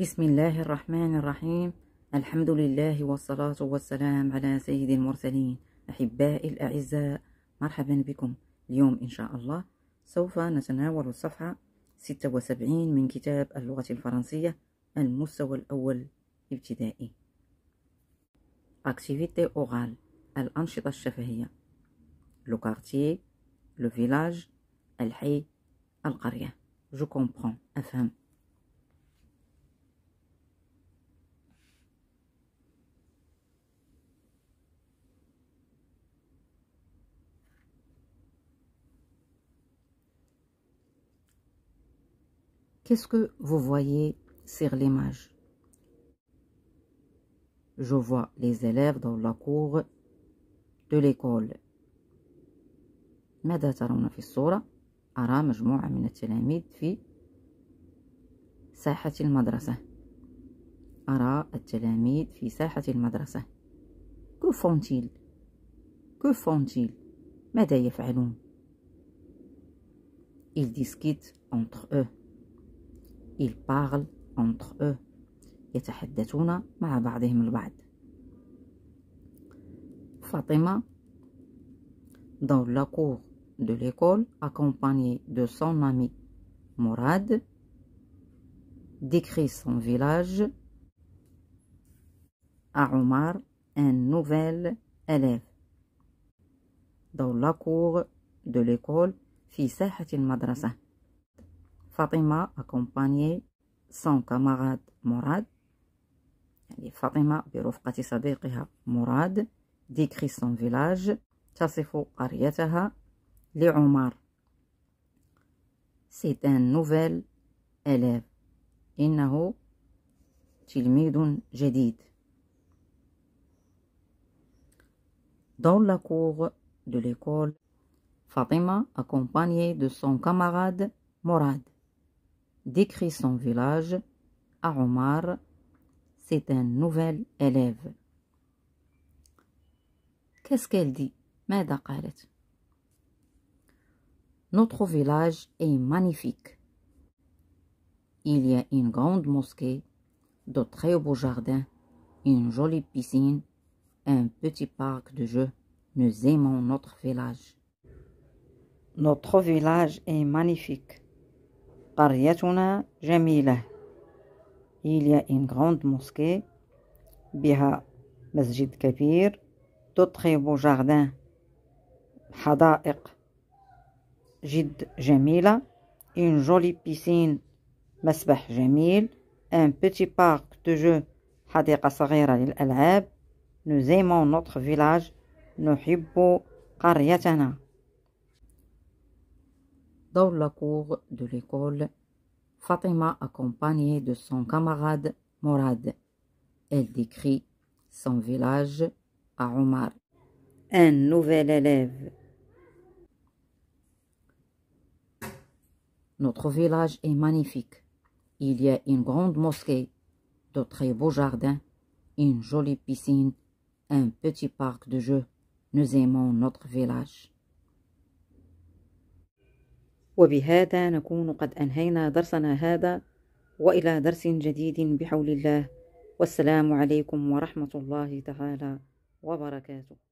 بسم الله الرحمن الرحيم. الحمد لله والصلاة والسلام على سيد المرسلين. أحبائي الأعزاء مرحبا بكم. اليوم إن شاء الله سوف نتناول الصفحة 76 من كتاب اللغة الفرنسية المستوى الأول ابتدائي. Activité orale. الأنشطة الشفهية. Le quartier. Le village. الحي. القرية. Je comprends. أفهم. Qu'est-ce que vous voyez sur l'image Je vois les élèves dans la cour de l'école. ماذا ترون في الصورة؟ أرى مجموعة من التلاميذ في ساحة المدرسة. أرى التلاميذ في ساحة المدرسة. Que font-ils? Que font-ils? ماذا يفعلون؟ Ils discutent entre eux. Ils parlent entre eux. يتحدثون مع بعضهم البعض. فاطمة dans la cour de l'école accompagnée de son ami Mourad décrit son village à Omar, un nouvel élève. Dans la cour de l'école في ساحة المدرسة فاطمة accompagnée son camarade مراد يعني فاطمة برفقة صديقها مراد décrit son village تصف قريتها لعمر C'est un nouvel élève إنه تلميذ جديد Dans la cour de l'école Fatima, accompagnée de son camarade Morad, décrit son village à Omar. C'est un nouvel élève. Qu'est-ce qu'elle dit? Notre village est magnifique. Il y a une grande mosquée, de très beaux jardins, une jolie piscine, un petit parc de jeux. Nous aimons notre village. Notre village est magnifique. قريتنا جميلة. إليا إن غوند موسكي بها مسجد كبير. تطخب جاردان. حدائق جد جميلة. إن جولي بيسين مسبح جميل. أن بيتي بارك دو حديقة صغيرة للألعاب. نزيمو نطخ فيلاج نحب قريتنا. Dans la cour de l'école, Fatima accompagnée de son camarade Morad. Elle décrit son village à Omar. Un nouvel élève. Notre village est magnifique. Il y a une grande mosquée, de très beaux jardins, une jolie piscine, un petit parc de jeux. Nous aimons notre village. وبهذا نكون قد أنهينا درسنا هذا وإلى درس جديد بحول الله. والسلام عليكم ورحمة الله تعالى وبركاته.